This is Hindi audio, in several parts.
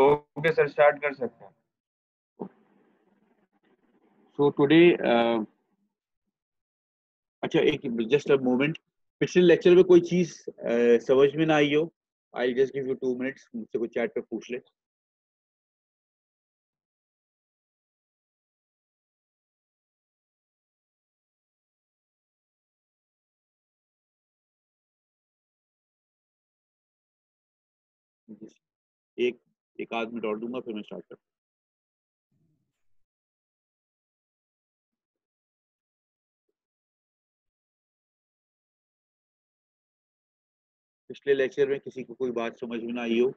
ओके सर स्टार्ट कर सकते हैं। सो टुडे अच्छा एक जस्ट अ मोमेंट पिछले लेक्चर में कोई चीज़ uh, समझ में ना आई हो? I just give you two minutes मुझसे कोई चैट पे पूछ ले। एक एक आध मिनट और दूँगा फिर मैं स्टार्ट करता पिछले लेक्चर में किसी को कोई बात समझ में ना आई हो।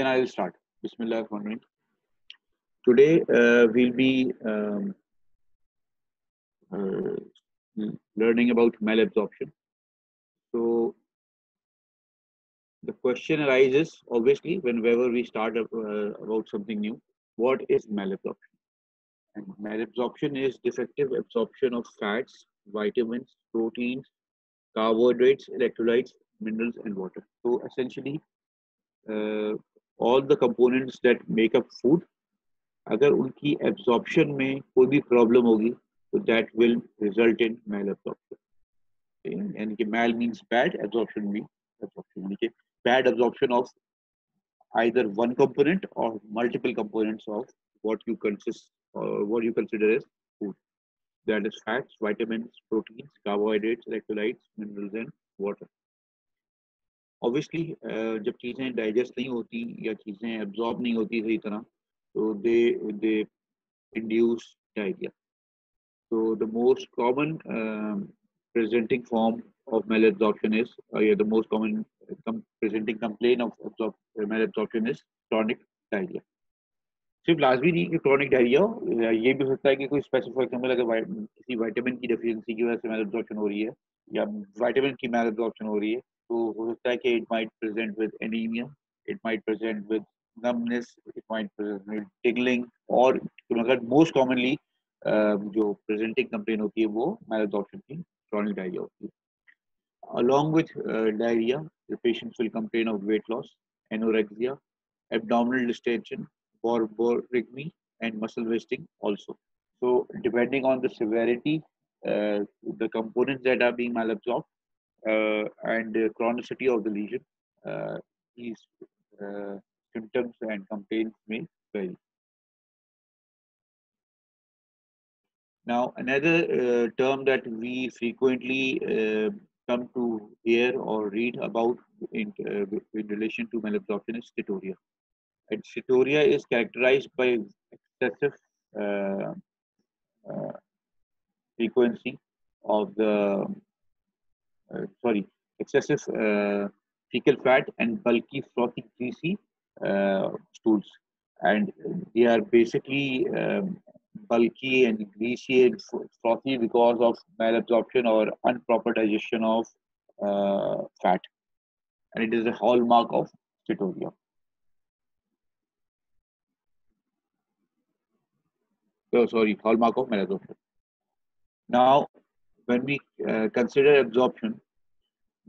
I will start. Bismillah today uh, we'll be um, uh, learning about malabsorption so the question arises obviously whenever we start up, uh, about something new what is malabsorption and malabsorption is defective absorption of fats vitamins proteins carbohydrates electrolytes minerals and water so essentially uh, all the components that make up food अगर उनकी एब्जॉर्प्शन में कोई भी प्रॉब्लम होगी तो that will result in malabsorption यानी कि mal means bad absorption mean absorption यानी कि bad absorption of either one component or multiple components of what you consist or what you consider as food. That is fats, vitamins, proteins, carbohydrates, electrolytes, minerals and water. Obviously, uh, जब चीज़ें डाइजेस्ट नहीं होती या चीज़ें एब्जॉर्ब नहीं होती सही तरह तो दे दे induce diarrhoea So the most common um, presenting form of malabsorption is, uh, yeah, the most common com presenting complaint of absorb malabsorption is chronic diarrhea. सिर्फ लाजमी नहीं कि क्रॉनिक डायरिया हो ये भी हो सकता है कि कोई स्पेसिफिक एग्जांपल अगर किसी विटामिन की डेफिशिएंसी की वजह से मेल एब्जॉर्प्शन हो रही है या विटामिन की मेल एब्जॉर्प्शन हो रही है तो हो सकता है कि it might present with anaemia it might present with numbness it might present with tingling or मगर most commonly जो प्रेजेंटिंग कंप्लेन होती है वो मैलाडॉप्शन की क्रॉनिक डायरिया होती है along with uh, diarrhea the patients will complain of weight loss anorexia abdominal distension borborygmi and muscle wasting also so depending on the severity uh, the components that are being malabsorbed uh, and the chronicity of the lesion these symptoms and complaints may vary Now, another uh, term that we frequently uh, come to hear or read about in, uh, in relation to malabsorption is steatorrhea. And steatorrhea is characterized by excessive uh, uh, frequency of the, uh, sorry, excessive fecal fat and bulky frothy greasy stools. And they are basically um, bulky and greasy and frothy because of malabsorption or improper digestion of uh, fat. And it is a hallmark of steatorrhea. Oh, sorry, hallmark of malabsorption. Now, when we uh, consider absorption,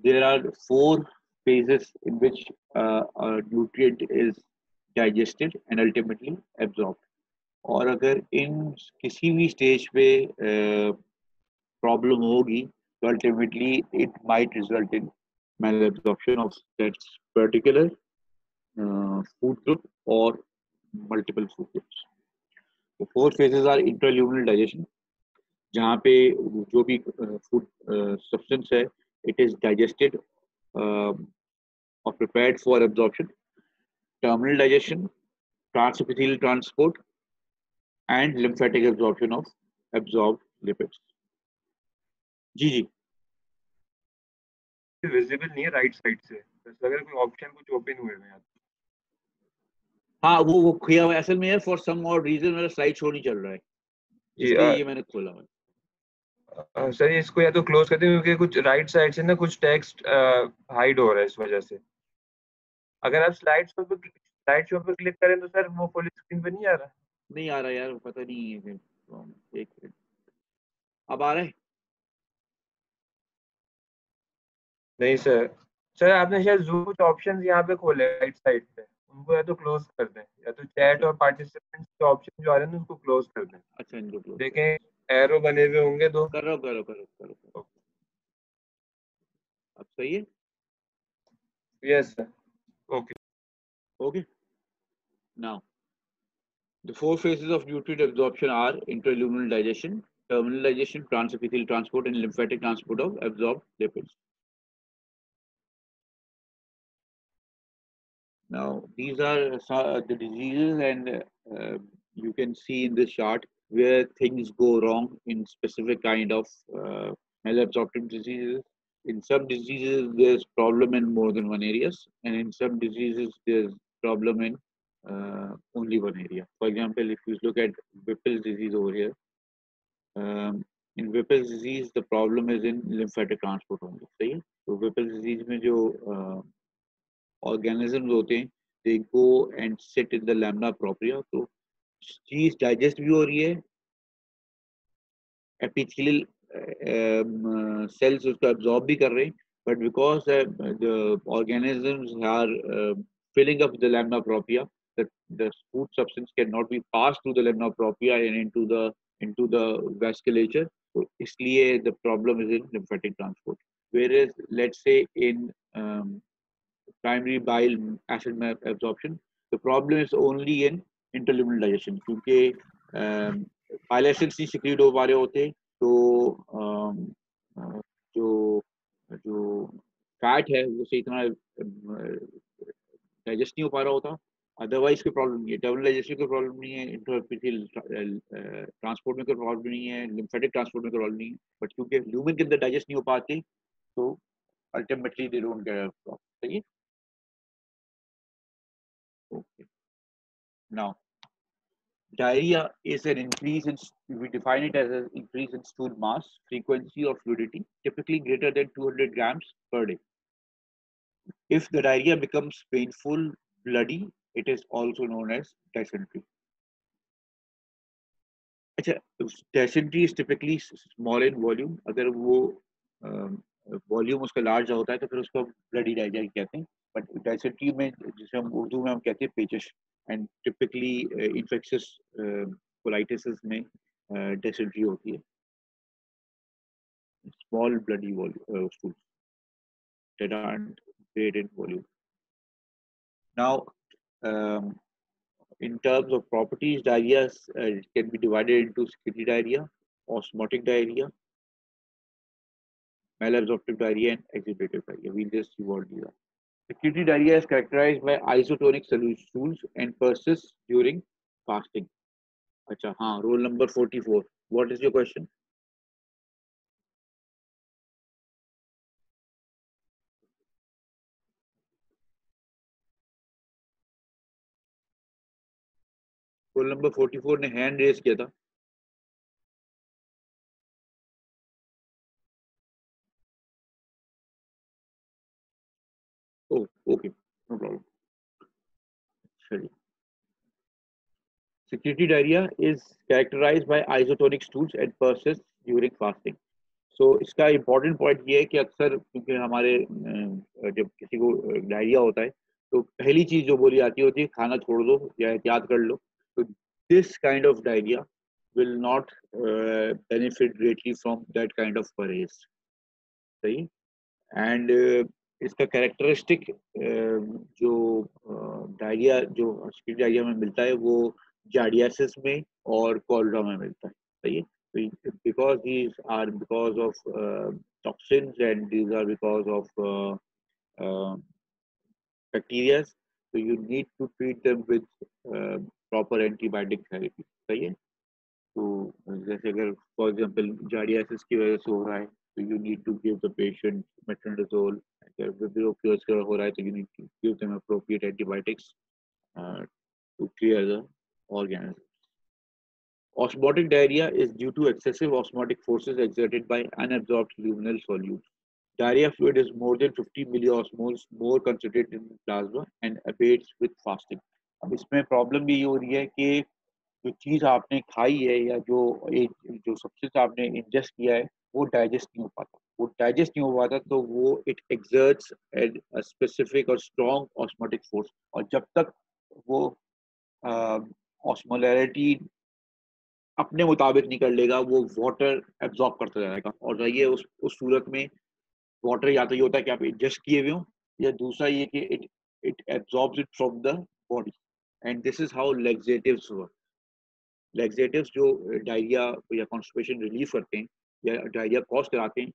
there are four phases in which uh, a nutrient is digested and ultimately absorbed. और अगर इन किसी भी स्टेज पे प्रॉब्लम होगी तो ultimately it might result in malabsorption of that's particular food group और multiple food groups four phases are intraluminal digestion जहाँ पे जो भी फ़ूड सब्सटेंस है इट इज़ डाइजेस्टेड और prepared for absorption terminal digestion transepithelial transport and lymphatic absorption of absorbed lipids. जी जी। विजिबल नहीं है राइट साइड से। बस अगर कोई ऑप्शन कुछ ओपन हुए हैं हाँ वो वो किया हुआ असल में है फॉर सम और रीजन मेरा स्लाइड शो नहीं चल रहा है। इसलिए ये मैंने खोला है। सर इसको या तो क्लोज करते हैं क्योंकि कुछ राइट साइड से ना कुछ टेक्स्ट हाइड हो रहा है इस वजह से। अगर आप स्लाइड शो पे स्लाइड शो पे क्लिक करें तो सर वो फुल स्क्रीन पे नहीं आ रहा। नहीं आ रहा यार पता नहीं है एक मिनट अब आ रहे हैं? नहीं सर। सर आपने शायद जूम कुछ ऑप्शंस यहाँ पे खोले राइट साइड पे। उनको या तो क्लोज कर दें या तो चैट और पार्टिसिपेंट्स के ऑप्शन जो आ रहे हैं उनको क्लोज कर दें। अच्छा इनको क्लोज देखें एरो बने हुए होंगे दो। करो करो करो करो करो अब सही है? Yes sir okay okay now the four phases of nutrient absorption are intraluminal digestion terminal digestion transepithelial transport and lymphatic transport of absorbed lipids Now, these are the diseases and uh, you can see in this chart where things go wrong in specific kind of uh, malabsorptive diseases. In some diseases, there's problem in more than one areas, and in some diseases, there's problem in uh, only one area. For example, if you look at Whipple's disease over here, um, in Whipple's disease, the problem is in lymphatic transport only. See, So Whipple's disease में जो uh, ऑर्गेनिजम्स होते हैं they go and sit in the lamina propria तो चीज़ डाइजेस्ट भी हो रही है एपिथेलियल सेल्स उसको एब्जॉर्ब भी कर रहे हैं but because the organisms are filling up the lamina propria the, the food substance cannot be passed through the lamina propria and into the into the vasculature so isliye the problem is in lymphatic transport whereas let's say in um, primary bile acid absorption. The problem is only in interluminal digestion क्योंकि bile acids नहीं secrete हो पा रहे होते तो जो जो फैट है वो सही तरह डाइजेस्ट नहीं हो पा रहा होता अदरवाइज कोई प्रॉब्लम नहीं है टर्मिनल डाइजेशन की प्रॉब्लम नहीं है इंटरपिथियल ट्रांसपोर्ट में कोई प्रॉब्लम नहीं है लिम्फेटिक ट्रांसपोर्ट में कोई प्रॉब्लम नहीं है बट क्योंकि ल्यूमिन के अंदर डाइजेस्ट नहीं हो पाते तो ultimately they don't get problem सही है Okay. Now, diarrhea is an increase in, we define it as an increase in stool mass, frequency or fluidity, typically greater than 200 grams per day. If the diarrhea becomes painful, bloody, it is also known as dysentery. अच्छा dysentery is typically small in volume अगर वो वॉल्यूम उसका लार्ज होता है तो फिर उसको ब्लडी डायरिया कहते हैं बट डायसेंट्री में जिसे हम उर्दू में हम कहते हैं पेचिश एंड टिपिकली इन्फेक्शियस कोलाइटिस में डायसेंट्री uh, होती है small bloody volume uh, stools that aren't great in volume. Now, um, in terms of properties, diarrhea uh, can be divided into secretory diarrhea, osmotic diarrhea, malabsorptive diarrhea, and exudative diarrhea. We'll just see what these are. Secretory diarrhea is characterized by isotonic stools and persists during fasting. Acha, हाँ, roll number 44. What is your question? Call number 44 ने हैंड रेस किया था। ओके नो प्रॉब्लम चलिए। Secretory diarrhoea is characterized by isotonic stools and persists during fasting so इसका इंपॉर्टेंट पॉइंट ये है कि अक्सर क्योंकि हमारे जब किसी को डायरिया होता है तो पहली चीज़ जो बोली जाती होती है, खाना छोड़ दो या एहतियात कर लो। तो this kind of diarrhoea will not benefit greatly from that kind of परहेज सही एंड इसका कैरेक्टरिस्टिक जो डायरिया जो स्किन डायरिया में मिलता है वो जाडियासिस में और कॉलरा में मिलता है सही है because these are because of toxins and these are because of bacteria so you need to treat them with uh, proper antibiotic therapy सही है तो जैसे अगर फॉर एग्जांपल जाडियासिस की वजह से हो रहा है तो you need to give the patient metronidazole you need to give them appropriate antibiotics uh, to clear the organisms. Osmotic diarrhea is due to excessive osmotic forces exerted by unabsorbed luminal solutes. Diarrhea fluid is more than 50 milliosmoles more concentrated in plasma and abates with fasting. अब इसमें प्रॉब्लम भी ये हो रही है कि जो चीज़ आपने खाई है या जो एक जो सब्सटेंस आपने इंजेस्ट किया है, वो डाइजेस्ट नहीं हो पाता। वो डाइजेस्ट नहीं हो पाता तो वो इट एग्जर्ट्स एड स्पेसिफिक और स्ट्रॉन्ग ऑस्मोटिक फोर्स और जब तक वो ऑस्मोलैरिटी अपने मुताबिक नहीं कर लेगा, वो वाटर एब्जॉर्ब करता जाएगा। और रहिए उस उस सूरत में वाटर या तो ये होता है कि आप एडजस्ट किए हुए हो, या दूसरा ये कि it it absorbs it from the body and this is how laxatives work laxatives जो डायरिया या कॉन्स्टिपेशन रिलीव करते हैं या डायरिया कॉज कराते हैं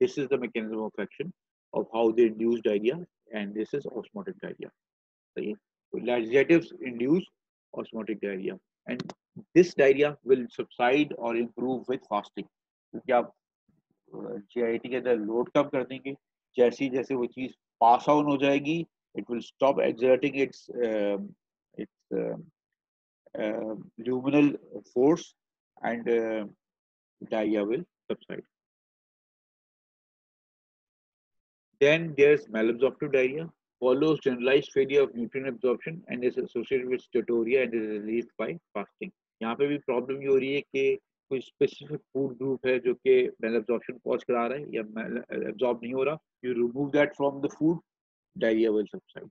this is the mechanism of action of how they induce diarrhea and this is osmotic diarrhea सही है so laxatives induce osmotic diarrhea and this diarrhea will subside or improve with fasting क्योंकि आप जीआईटी के अंदर लोड कम कर देंगे जैसी जैसे वो चीज पास आउट हो जाएगी it will stop exerting its luminal force and uh, diarrhea will subside. Then there's malabsorptive diarrhea, follows generalized failure of nutrient absorption and is associated with steatorrhea and is relieved by fasting. यहाँ पे भी प्रॉब्लम ये हो रही है कि कोई स्पेसिफिक फ़ूड ग्रुप है जो कि मेल एब्जॉर्प्शन कॉज करा रहा है या एब्जॉर्ब नहीं हो रहा you remove that from the food diarrhea will subside.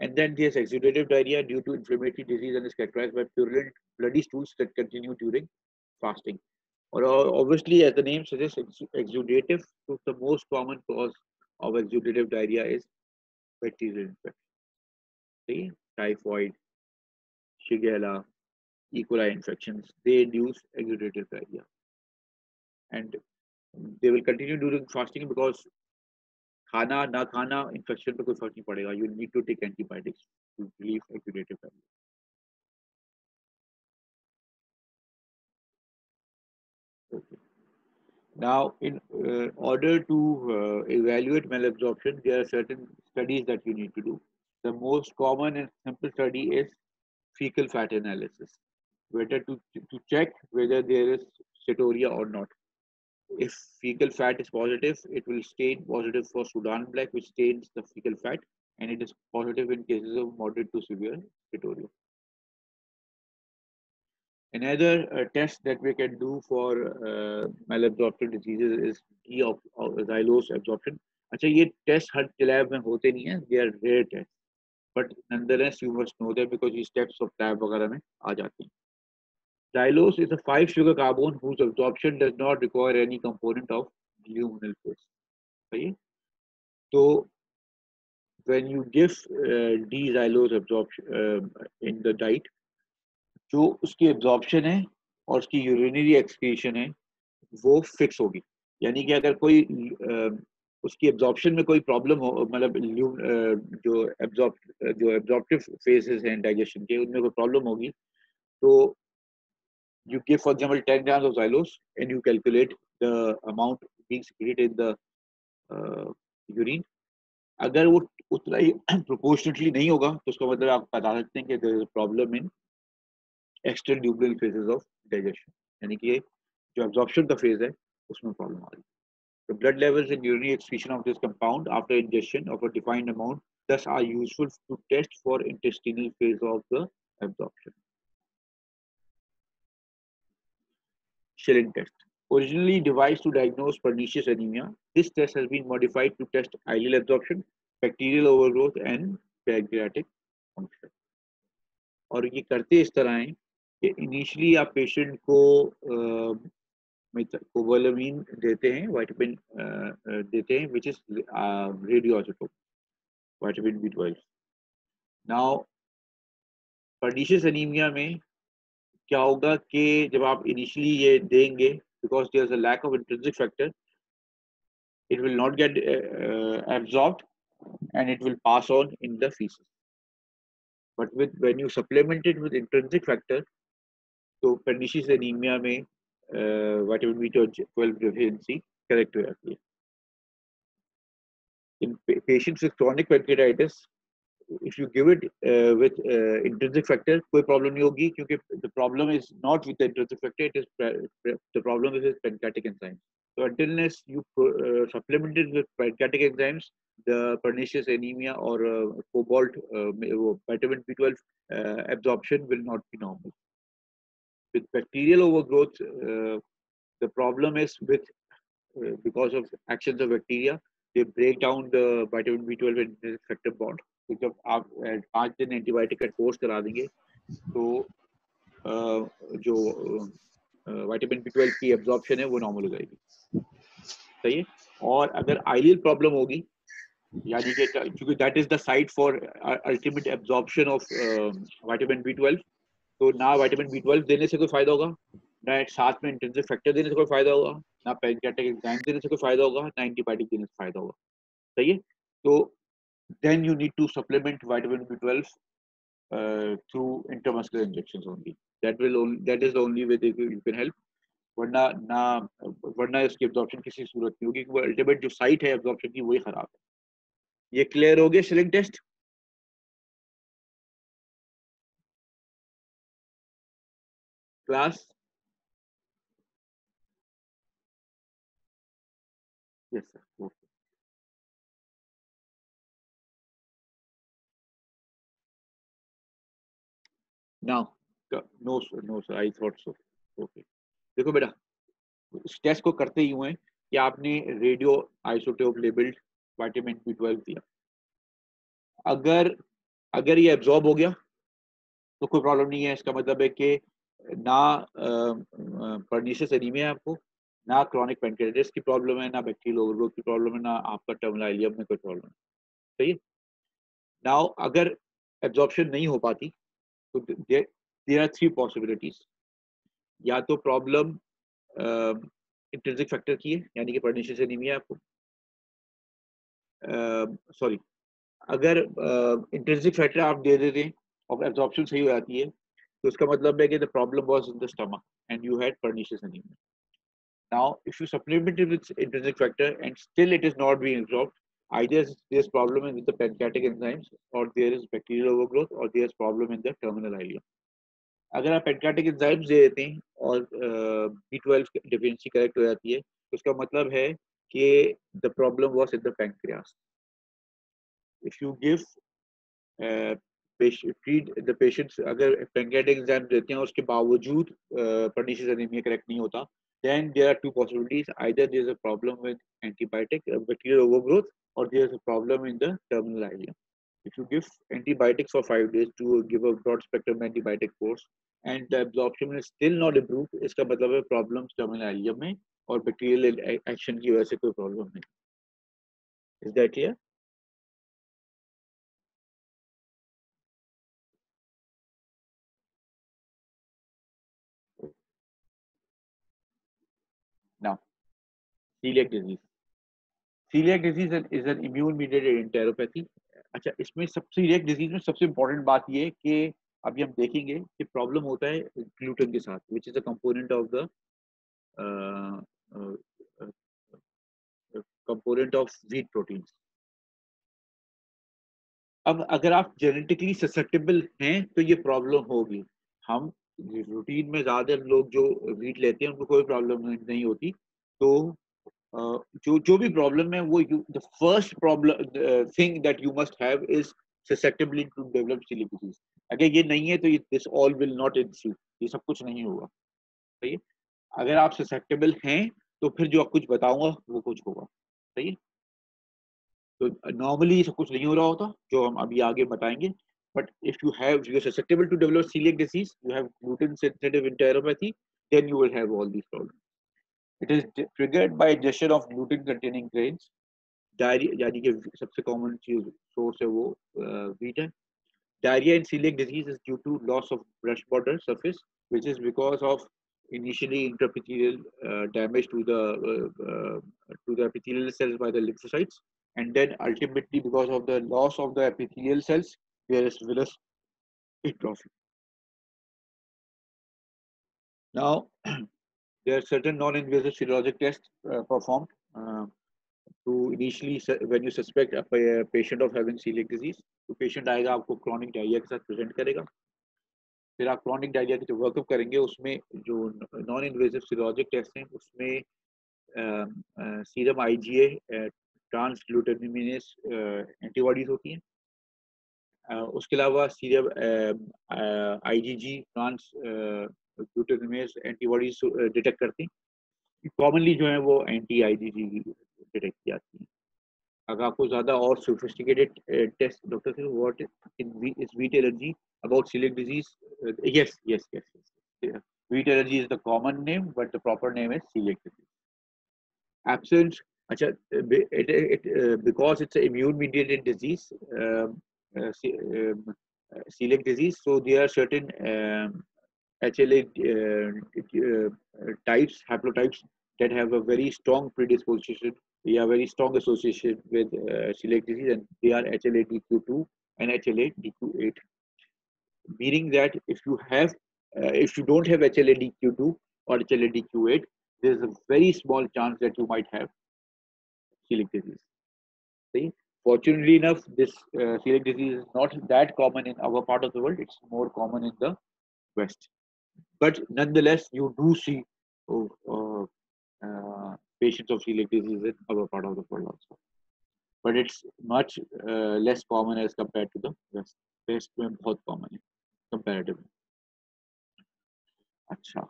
And then there's exudative diarrhea due to inflammatory disease and is characterized by purulent bloody stools that continue during fasting. Or obviously, as the name suggests, exudative, so the most common cause of exudative diarrhea is bacterial infection. See, typhoid, Shigella, E. coli infections, they induce exudative diarrhea. And they will continue during fasting because खाना ना खाना इन्फेक्शन पे कोई फर्क नहीं पड़ेगा you need to take antibiotics to relieve a curative family Okay. Now, in uh, order to uh, evaluate malabsorption, there are certain studies that you need to do. The most common and simple study is fecal fat analysis, whether to, to check whether there is steatorrhea or not. If fecal fat is positive, it will stain positive for Sudan black, which stains the fecal fat, and it is positive in cases of moderate to severe steatorrhea. Another uh, test that we can do for uh, malabsorptive diseases is D of, of xylose absorption. अच्छा ये टेस्ट हर लैब में होते नहीं है they are rare test but nonetheless you must know that because ये स्टेप्स ऑफ लैब वगैरह में आ जाते हैं Xylose is a five sugar carbon whose absorption does not require any component of luminal phase. Okay? So when you give uh, D-xylose absorption uh, in the diet, जो उसकी एब्जॉर्प्शन है और उसकी यूरिनरी एक्सक्रीशन है वो फिक्स होगी यानी कि अगर कोई uh, उसकी एब्जॉर्प्शन में कोई प्रॉब्लम हो मतलब जो एब्जॉर्ब जो एब्जॉर्प्टिव फेजेस हैं डाइजेशन के उनमें कोई प्रॉब्लम होगी तो you give, for example, 10 grams of xylose and you calculate the amount being secreted in the uh, urine. अगर वो उतना ही प्रोपोर्शनेटली नहीं होगा तो उसका मतलब आप बता सकते हैं कि there is a problem in external double phases of digestion यानी कि जो एब्जॉर्प्शन का फ़ेज़ है उसमें प्रॉब्लम आ रही है The blood levels and urinary excretion of this compound after ingestion of a defined amount thus are useful to test for intestinal phase of the absorption. Schilling test. Originally devised to diagnose pernicious anemia, this test has been modified to test ileal absorption, bacterial overgrowth, and pancreatic function. और ये करते इस तरह हैं कि इनिशियली आप पेशेंट को कोवोलामीन देते हैं वाइटामिन देते हैं which is radioisotope vitamin B twelve now pernicious anaemia में क्या होगा कि जब आप इनिशियली ये देंगे because there is a lack of intrinsic factor it will not get uh, absorbed and it will pass on in the feces but with when you supplement it with intrinsic factor तो pernicious anemia में uh, vitamin B12 deficiency correct हो जाती है in patients with chronic pancreatitis if you give it uh, with uh, intrinsic factor कोई problem नहीं होगी क्योंकि the problem is not with the intrinsic factor it is the problem is with pancreatic enzymes so until unless you uh, supplement it with pancreatic enzymes the pernicious anemia or uh, cobalt uh, vitamin B12 uh, absorption will not be normal with bacterial overgrowth, uh, the problem is with uh, because of actions of bacteria, they break down the vitamin B12 and factor bond. तो जब आप पाँच दिन एंटीबायोटिक का कोर्स करा देंगे तो जो विटामिन बी ट्वेल्व की एब्जॉर्प्शन है, वो नॉर्मल हो जाएगी। सही है? और अगर आइलियल प्रॉब्लम होगी, यानी कि क्योंकि that is the site for ultimate absorption of vitamin B twelve तो ना विटामिन बी ट्वेल्व देने से कोई फ़ायदा होगा, ना साथ में इंटेंसिव फैक्टर देने से कोई फ़ायदा होगा, ना पैनकेटिक एंजाइम देने से कोई फ़ायदा होगा, ना एंटीबायोटिक देने से फ़ायदा होगा। सही है? तो then you need to supplement vitamin B12 uh, through intramuscular injections only. That will only that is the only way that you can help. वरना ना वरना इसकी एब्जॉर्प्शन किसी सूरत नहीं होगी वो अल्टीमेट जो साइट है एब्जॉर्प्शन की वही खराब है ये क्लियर हो गया Schilling test class yes sir okay Now, no, sir, no, sir, I thought so. Okay. देखो बेटा इस टेस्ट को करते ही हुए कि आपने radio isotope labelled vitamin B twelve दिया। अगर अगर ये एब्जॉर्ब हो गया तो कोई प्रॉब्लम नहीं है। इसका मतलब है कि ना परनीशियस एनीमिया है आपको ना क्रॉनिक पेंक्रेटिस की प्रॉब्लम है ना बैक्टीरियल ओवरग्रोथ की प्रॉब्लम है ना आपका टर्मिनाइलियम में कोई प्रॉब्लम है। सही है? नाउ अगर एब्जॉर्प्शन नहीं हो पाती So there, there are three possibilities. या तो प्रॉब्लम इंट्रेंसिक फैक्टर की है यानी कि पर्निशियस एनीमिया आपको। सॉरी uh, अगर इंट्रेंसिक uh, फैक्टर आप दे देते हैं और एब्जॉर्प्शन सही हो जाती है तो उसका मतलब है कि the problem was in the stomach and you had pernicious anaemia now if you supplement it with intrinsic factor and still it is not being absorbed either there's problem with the pancreatic enzymes or there is bacterial overgrowth or there's problem in the terminal ileum अगर आप पेनकाटिक एंजाइम्स दे देते हैं और बी ट्वेल्व डिफिशियंसी करेक्ट हो जाती है तो उसका मतलब है कि the problem was in the pancreas if you give treat the patients अगर पेंक्रियाटिक एंजाइम देते हैं उसके बावजूद पर्निशियस एनीमिया करेक्ट नहीं होता there are two possibilities either there's a problem with antibiotic uh, bacterial overgrowth or there's a problem in the terminal ileum. If you give antibiotics for five days to give a broad spectrum antibiotic course and the absorption is still not improved, इसका मतलब है problems terminal ileum में और bacterial action की वजह से कोई problem नहीं. Is that clear? Now, celiac disease. Coeliac disease is an immune mediated enteropathy अच्छा इसमें सब सीलियक डिज़ीज़ में सबसे इंपॉर्टेंट बात ये कि अभी हम देखेंगे कि प्रॉब्लम होता है ग्लूटेन के साथ which is a component of the component of wheat protein अब अगर आप जेनेटिकली ससेप्टेबल हैं तो ये प्रॉब्लम होगी। हम रूटीन में ज़्यादा लोग जो वीट लेते हैं, उनको कोई प्रॉब्लम नहीं होती। तो जो जो भी प्रॉब्लम है, वो the first problem thing that you must have is susceptibility to develop सिलिपिटीज अगर ये नहीं है तो ये this all will not ensue ये सब कुछ नहीं होगा। सही है? अगर आप ससेप्टेबल हैं तो फिर जो आप कुछ बताऊँगा, वो कुछ होगा। सही तो uh, नॉर्मली ये सब कुछ नहीं हो रहा होता, जो हम अभी आगे बताएँगे। But if you have you sable to develop celiac disease you have gluten sensitive enteropathy then you will have It is triggered by ingestion of gluten containing grains. Diarrhea यानी कि सबसे common चीज source है वो wheat है. Diarrhea in celiac disease is due to loss of brush border surface, which is because of initially intraepithelial uh, damage to the uh, uh, to the epithelial cells by the lymphocytes, and then ultimately because of the loss of the epithelial cells, there is villus atrophy. Now, There are certain non-invasive serologic tests uh, performed uh, to initially when you suspect a, patient of having celiac disease, तो patient आएगा आपको chronic diarrhea के साथ present करेगा फिर आप chronic diarrhea के जो वर्कअप करेंगे उसमें जो इन्वेजिव सीरोलॉजिक टेस्ट हैं उसमें serum IgA transglutaminase antibodies होती हैं उसके अलावा serum IgG transglutaminase antibodies detect करती हैं कॉमनली जो है वो एंटी आईजीजी डिटेक्ट की जाती है अगर आपको ज़्यादा और सोफिस्टिकेटेड टेस्ट डॉक्टर से what is wheat allergy about celiac disease yes yes yes is celiac disease absence Achha, it, it, it, uh, because it's an immune mediated disease um, uh, um, uh, celiac disease so there are certain um, HLA uh, types haplotypes that have a very strong predisposition we have very strong association with uh, celiac disease and they are HLA-DQ2 and HLA-DQ8. Meaning that if you have, uh, if you don't have HLA-DQ2 or HLA-DQ8, there's a very small chance that you might have celiac disease. See? Fortunately enough, this uh, celiac disease is not that common in our part of the world. It's more common in the West But nonetheless, you do see oh, uh, uh, patients of celiac disease in our part of the world also. But it's much uh, less common as compared to the West. West में बहुत common है comparatively. अच्छा,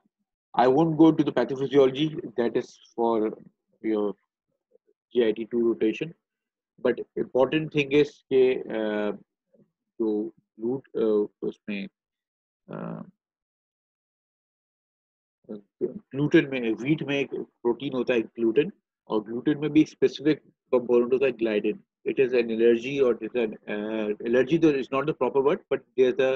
I won't go to the pathophysiology. That is for your GIT2 rotation. But important thing is कि uh, जो root uh, उसमें uh, ग्लूटेन में वीट में एक प्रोटीन होता है ग्लूटेन और ग्लूटेन में भी स्पेसिफिक कंपोनेंट होता है ग्लाइडिन it is an allergy or it is an uh, allergy though it's not the proper word but there's a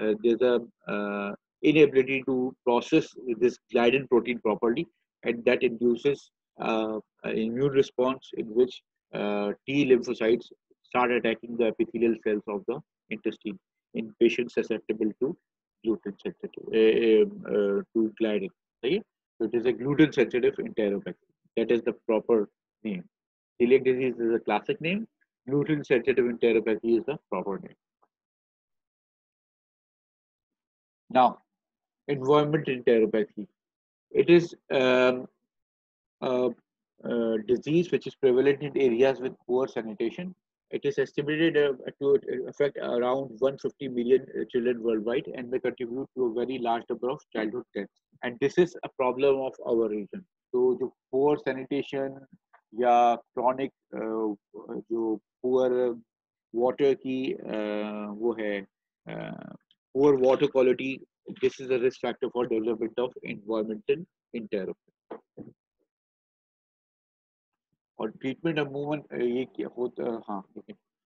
uh, there's a uh, inability to process this gliadin protein properly and that induces uh, an immune response in which uh, T lymphocytes start attacking the epithelial cells of the intestine in patients susceptible to gluten sensitive uh, uh, to gliadin. Right? So it is a gluten sensitive enteropathy. That is the proper name. Celiac disease is a classic name. Gluten sensitive enteropathy is the proper name. Now, environment enteropathy. It is um, a, a disease which is prevalent in areas with poor sanitation it is estimated uh, to affect around 150 million uh, children worldwide and may contribute to a very large number of childhood deaths. And this is a problem of our region. So, the poor sanitation या chronic uh, जो poor water की वो है poor water quality this is a risk factor for development of environmental interruption और ट्रीटमेंट और ये क्या, होता हाँ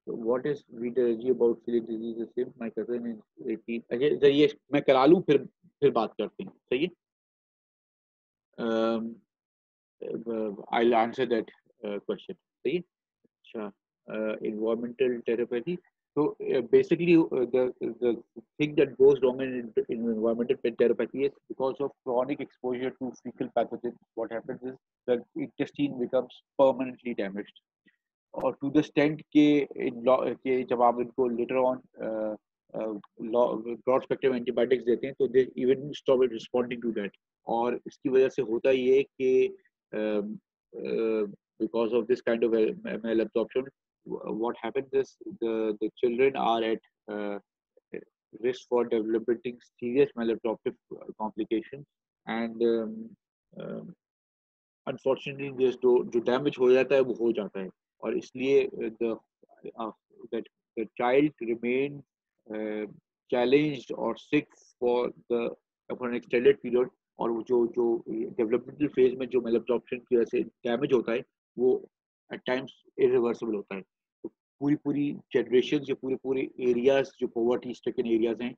what is aetiology about disease my cousin in eighteen अच्छा ये मैं करा लूँ, फिर फिर बात करते हैं, सही है? आई आंसर दैट क्वेश्चन सही अच्छा uh, environmental enteropathy So uh, basically, uh, the the thing that goes wrong in, in environmental enteropathy is because of chronic exposure to fecal pathogens. What happens is the intestine becomes permanently damaged, or to the extent के in के जब आप इनको later on uh, uh, broad spectrum antibiotics देते हैं तो they even stop responding to that. और इसकी वजह से होता ये कि um, uh, because of this kind of malabsorption what happens is the, the children are at uh, risk for developing serious malabsorptive complications and um, um, unfortunately this जो जो damage हो जाता है वो हो जाता है और इसलिए the uh, that the child remain uh, challenged or sick for the for an extended period और वो जो जो डेवलपमेंटल फेज में जो मेलब्जॉर्प्शन की वजह से डैमेज होता है वो एट टाइम्स इरिवर्सिबल होता है तो पूरी पूरी जनरेशन या पूरे पूरे एरियाज़ जो पॉवर्टी स्ट्रिकन एरियाज़ हैं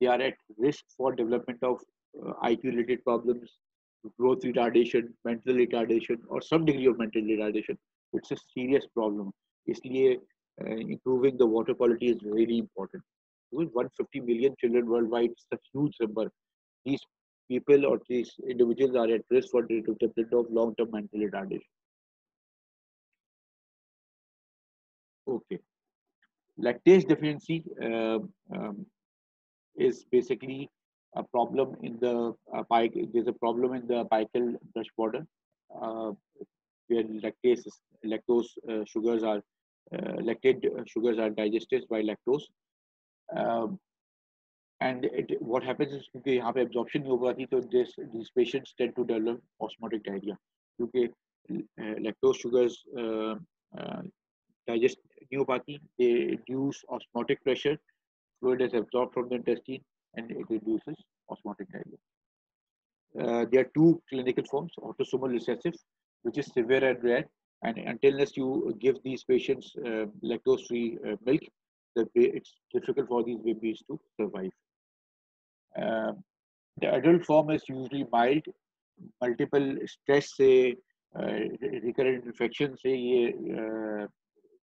they are at risk for development of eye related problems growth retardation mental retardation or some degree of mental retardation it's a serious problem इसलिए uh, improving the water quality is really important with 150 million children worldwide it's a huge number these people or these individuals are at risk for development of long-term mental retardation Okay. Lactase deficiency uh, um, is basically a problem in the uh. There's a problem in the apical brush border uh, where lactase, lactose uh, sugars are uh, lactate sugars are digested by lactose. Um, and it, what happens is क्योंकि यहाँ पे absorption नहीं हो पाती तो this these patients tend to develop osmotic diarrhea क्योंकि uh, lactose sugars uh, uh, digest new baki, they reduce osmotic pressure. Fluid is absorbed from the intestine and it reduces osmotic pressure. Uh, there are two clinical forms, autosomal recessive, which is severe and rare. And until unless you give these patients uh, lactose-free uh, milk, the, it's difficult for these babies to survive. Um, the adult form is usually mild. Multiple stress, say, uh, recurrent infections, say, uh,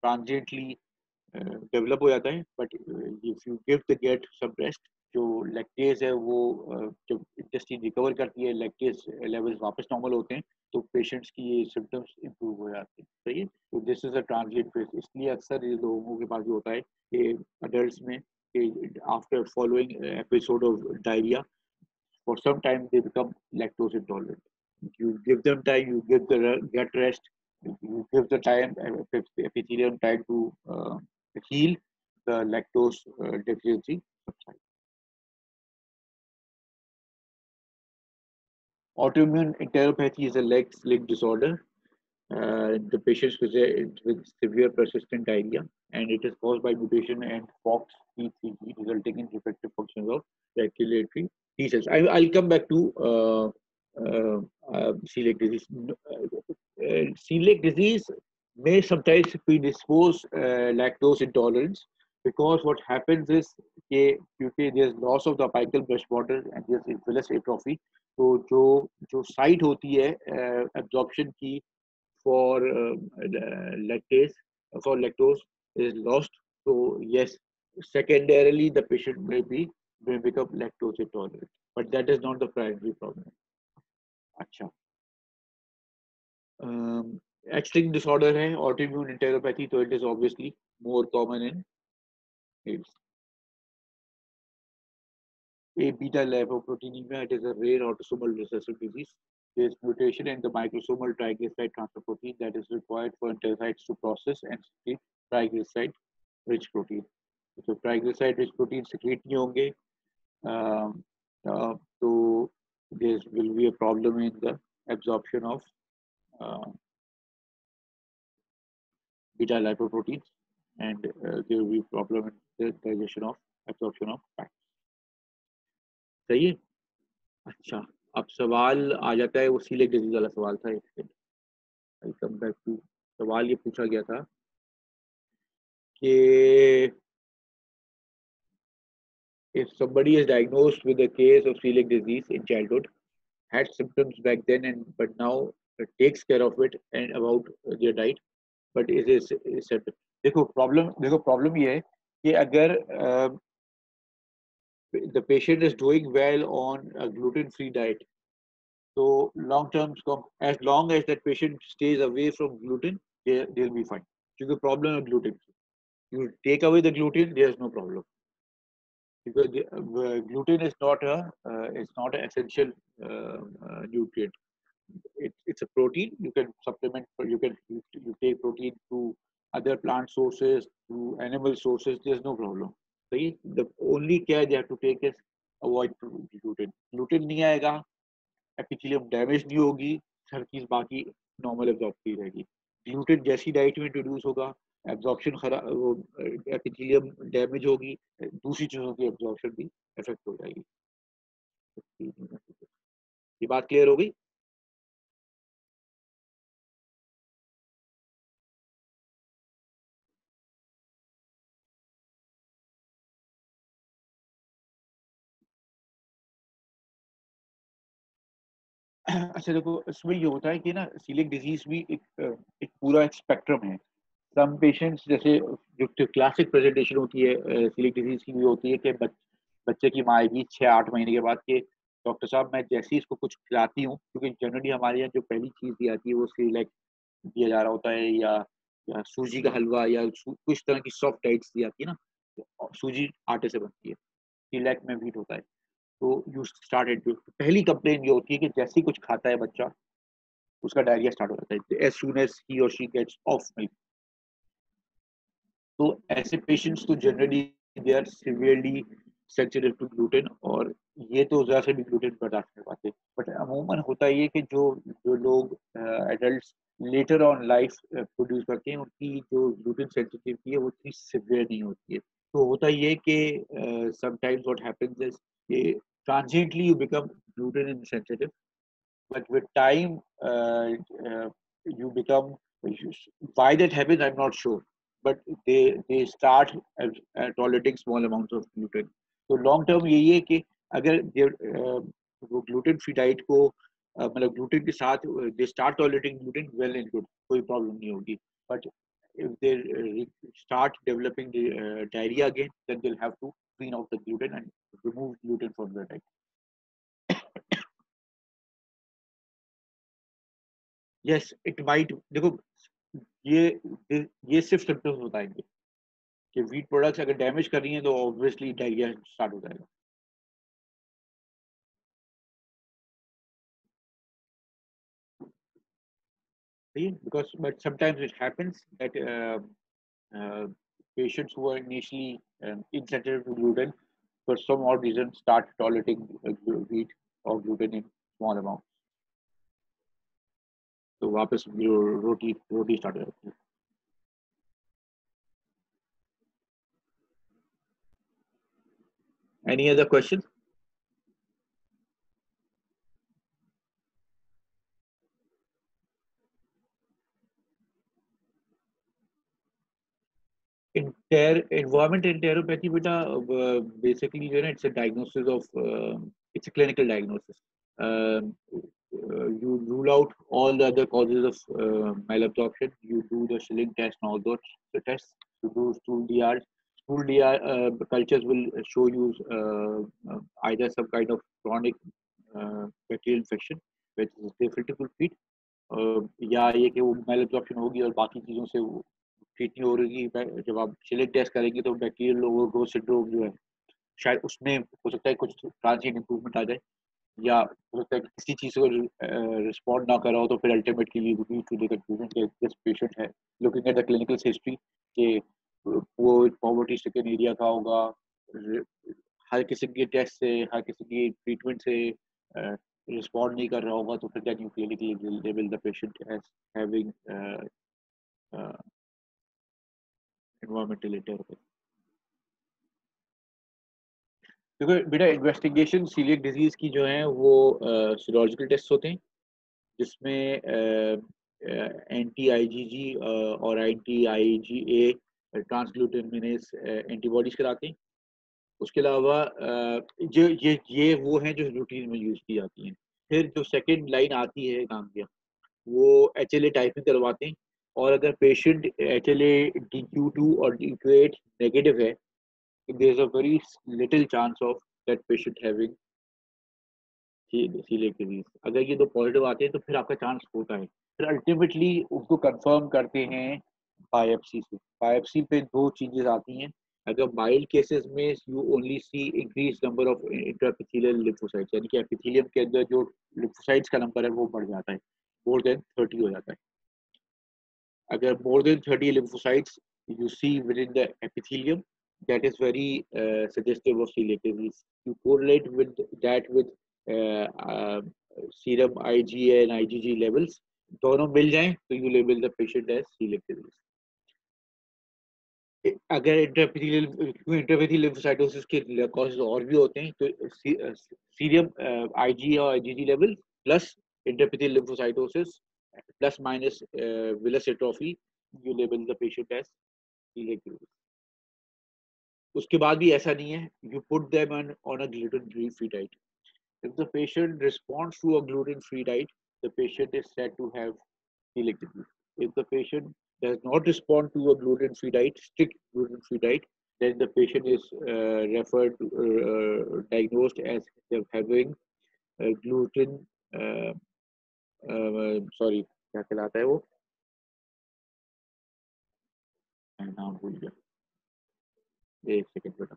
ये transiently develop हो जाता है, but if you give the get some rest, जो लैक्टेज है वो जब इंटेस्टाइन रिकवर करती है लैक्टेज लेवल्स वापस नॉर्मल होते हैं तो पेशेंट्स की ये सिम्टम्स इंप्रूव हो जाते हैं। सही है? तो this is a transient phase इसलिए अक्सर ये लोगों के पास जो होता है कि अडल्ट में after following episode of diarrhoea for some time they become lactose intolerant. You give them time, you give the get rest you give the time epithelium time to uh, heal the lactose uh, deficiency subsides Autoimmune enteropathy is a leg link disorder. Uh, the patients present with severe persistent diarrhea and it is caused by mutation and FOXP3 resulting in defective functions of regulatory T cells. I, will come back to uh, uh, uh, celiac disease. Uh, celiac disease may sometimes predispose uh, lactose intolerance because what happens is कि क्योंकि there's loss of the apical brush border and there's villus atrophy तो जो जो साइट होती है एब्जॉर्प्शन की for lactase for lactose is lost so yes secondarily the patient may be may become lactose intolerant but that is not the primary problem अच्छा um, X-linked है autoimmune enteropathy so it is obviously more common in AIDS A beta lipoproteinemia, it is a rare autosomal recessive disease. There is mutation in the microsomal triglyceride transfer protein that is required for enterocytes to process and secrete triglyceride rich protein. So triglyceride rich protein secrete नहीं होंगे um, uh, so there will be a problem in the absorption of uh, beta lipoproteins and uh, there will be problem in the digestion of absorption of fat. सही है अच्छा अब सवाल आ जाता है वो सीलेक्ट डिज़ीज़ वाला सवाल था आई कम बैक टू सवाल ये पूछा गया था कि if somebody is diagnosed with a case of celiac disease in childhood had symptoms back then and but now takes care of it and about their diet but is is, is देखो प्रॉब्लम देखो प्रॉब्लम ये है कि अगर the patient is doing well on a gluten-free diet. So long-term, as long as that patient stays away from gluten, they, they'll be fine. So the problem of gluten. You take away the gluten, there's no problem. Because the, uh, gluten is not a, uh, it's not an essential uh, uh nutrient. It, it's a protein. You can supplement. You can you, you take protein through other plant sources, through animal sources. There's no problem. सही the only care they have to take is avoid gluten gluten नहीं आएगा एपिथेलियम डैमेज नहीं होगी हर चीज़ बाकी नॉर्मल एब्जॉर्ब की रहेगी ग्लूटेन जैसी डाइट में इंट्रोड्यूस होगा एब्जॉर्प्शन खराब एपिथेलियम डैमेज होगी, दूसरी चीज़ों की एब्जॉर्प्शन भी इफ़ेक्ट हो जाएगी। ये बात क्लियर हो गई? अच्छा देखो, इसमें ये होता है कि ना सीलिक डिज़ीज़ भी एक एक पूरा एक स्पेक्ट्रम है। सम पेशेंट्स जैसे जो क्लासिक प्रेजेंटेशन होती है सीलिक डिज़ीज़ की भी होती है कि बच, बच्चे की माँ आएगी छः आठ महीने के बाद के डॉक्टर साहब मैं जैसे ही इसको कुछ खिलाती हूँ क्योंकि जनरली हमारे यहाँ जो पहली चीज़ दी जाती है वो सीलेक दिया जा रहा होता है या या सूजी का हलवा या कुछ तरह की सॉफ्ट डाइट्स दी जाती है ना सूजी आटे से बनती है सीलेक में वीट होता है। तो यू स्टार्टेड पहली कंप्लेन ये होती है कि जैसे ही कुछ खाता है बच्चा उसका डायरिया स्टार्ट हो जाता है एज सुन एज ही और शी गेट्स ऑफ़ मिल्क तो ऐसे पेशेंट्स तो generally they are severely sensitive to gluten और ये तो ज़रा से भी ग्लूटेन बर्दाश्त कर पाते। बट अमूमन होता ये कि जो जो लोग adult later on life produce करते हैं उनकी जो ग्लूटेन सेंसिटिविटी है वो इतनी सिवियर नहीं होती है। तो होता ये कि समटाइम्स व्हाट हैपेंस इज़ कि transiently you become gluten insensitive but with time uh, uh, you become why that happens i'm not sure but they they start uh, tolerating small amounts of gluten तो लॉन्ग टर्म यही है कि अगर वो ग्लूटेन फ्री डाइट को मतलब ग्लूटेन के साथ they start tolerating gluten well and good कोई प्रॉब्लम नहीं होगी but if they start developing the uh, diarrhea again, then they'll have to clean out the gluten and remove gluten from their diet. yes, it might. देखो ये ये सिर्फ़ सिम्टम्स बताएँगे कि वीट प्रोडक्ट्स अगर डैमेज कर रही हैं तो ऑब्वियसली डायरिया स्टार्ट हो जाएगा happens that uh, uh, patients who are initially um, insensitive to gluten for some odd reason start tolerating uh, wheat or gluten in small amounts. तो वापस रोटी रोटी स्टार्ट हो जाती है Any other questions? Inter environment enteropathy beta uh, basically you know it's a diagnosis of uh, it's a clinical diagnosis. Um, uh, you rule out all the other causes of uh, malabsorption. You do the Schilling test and all those the tests. You do stool DRs stool DR uh, cultures will show you uh, uh, either some kind of chronic bacterial infection which is difficult to treat या ये कि वो मेल एब्जॉर्प्शन होगी और बाकी चीज़ों से ट्रीट नहीं हो रही जब आप सिलेक्ट टेस्ट करेंगे तो बैक्टीरियल ओवरग्रोथ सिंड्रोम जो है शायद उसमें हो सकता है कुछ ट्रांसिएंट इंप्रूवमेंट आ जाए या हो सकता है किसी चीज़ को रिस्पॉन्ड ना करा हो तो फिर अल्टीमेटली कंक्लूजन कि दिस पेशेंट है looking at the clinical history के वो पॉवर्टी स्टिकन एरिया का होगा हर किसी के टेस्ट से, हर किसी की ट्रीटमेंट से रिस्पॉन्ड नहीं कर रहा होगा तो फिर then you clinically label the patient as having environmental enteropathy देखो, बेटा इन्वेस्टिगेशन सीलियक डिज़ीज़ की जो है, वो सीरोलॉजिकल टेस्ट होते हैं, जिसमें N T I G G और anti I G A transglutaminase antibodies कराते हैं। उसके अलावा जो, ये ये वो हैं जो रूटीन में यूज़ की जाती हैं। फिर जो सेकेंड लाइन आती है काम किया वो एच एल ए टाइपिंग करवाते हैं, और अगर patient H L A D Q two और डी क्यू एट नेगेटिव है there is a very little chance of that patient having disease अगर ये दो पॉजिटिव आते हैं तो फिर आपका चांस होता है। फिर अल्टीमेटली उसको कंफर्म करते हैं बायोप्सी से। बायोप्सी पे दो चीज़ें आती हैं। अगर माइल्ड केसेस में you only see increase number of intraepithelial lymphocytes यानी कि एपिथेलियम के अंदर जो लिम्फोसाइट्स का नंबर है, वो बढ़ जाता है। मोर देन थर्टी हो जाता है। अगर more than thirty lymphocytes you see within the epithelium that is very uh, suggestive of celiac disease you correlate with that with uh, uh, serum IgA and IgG levels दोनों मिल जाएं तो you label the patient as celiac disease अगर इंटरपेथियल इंटरपेथियल लिम्फोसाइटोसिस के कॉजेज और भी होते हैं तो सीरियम आईजी और IgG level plus intraepithelial lymphocytosis plus minus villous atrophy you label the patient as उसके बाद भी ऐसा नहीं है। You put them on a gluten free free diet if the patient responds to a gluten free diet the patient is said to have elective if the patient does not respond to a gluten free diet strict gluten free diet then the patient is uh, referred uh, uh, diagnosed as having uh, gluten uh, uh, sorry kya एक सेकंड बेटा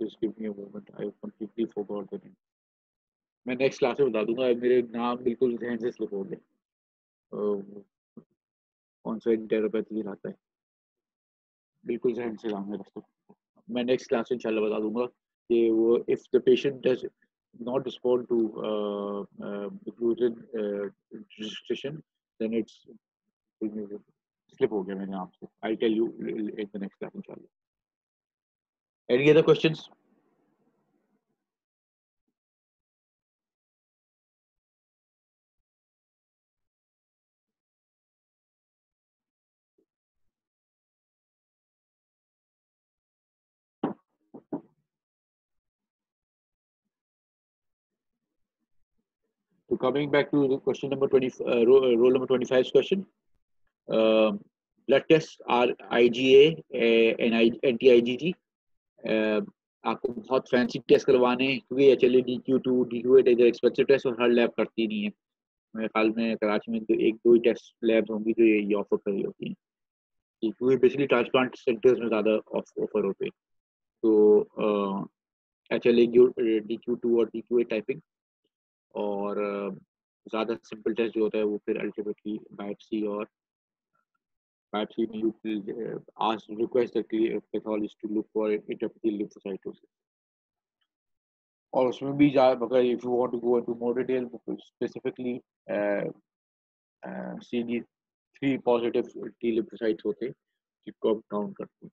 just give me a moment. I completely forgot the name. मैं नेक्स्ट क्लास में बता दूँगा। मेरे नाम बिल्कुल ध्यान से स्लिप हो गए कौन सा इंटेरोपैथी आता है? बिल्कुल जहन से काम है दोस्तों मैं नेक्स्ट क्लास में इंशाल्लाह बता दूँगा कि वो if the patient does uh, uh, gluten uh, registration then it's slip हो गया मैंने आपसे I'll tell you in the next class inshallah any other questions So coming back to the question number 20, uh, roll, uh, roll number 25's question. Uh, blood tests are IgA and anti-IgG. Uh, आपको बहुत फैंसी टेस्ट करवाने हैं क्योंकि H L D Q two D Q eight expensive test और हर लैब करती नहीं है। मेरे ख्याल में कराची में तो एक दो ही टेस्ट लैब होंगी जो ये, ऑफ़र कर रही होती हैं। क्योंकि बेसिकली ट्रांसप्लांट सेंटर्स में ज़्यादा ऑफ़र होते हैं। तो H L A D Q two और डी क्यू एट टाइपिंग और ज़्यादा सिंपल टेस्ट जो होता है वो फिर अल्टीमेटली बायोप्सी और में you ask request the pathologist to look for intraepithelial lymphocytosis और उसमें भी जा अगर if you want to go into more detail specifically C D three positive T lymphocytes होते जिनको हम काउंट करते हैं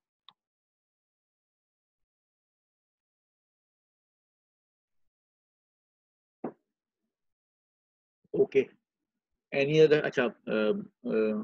Okay. Any other? Achha, uh, uh,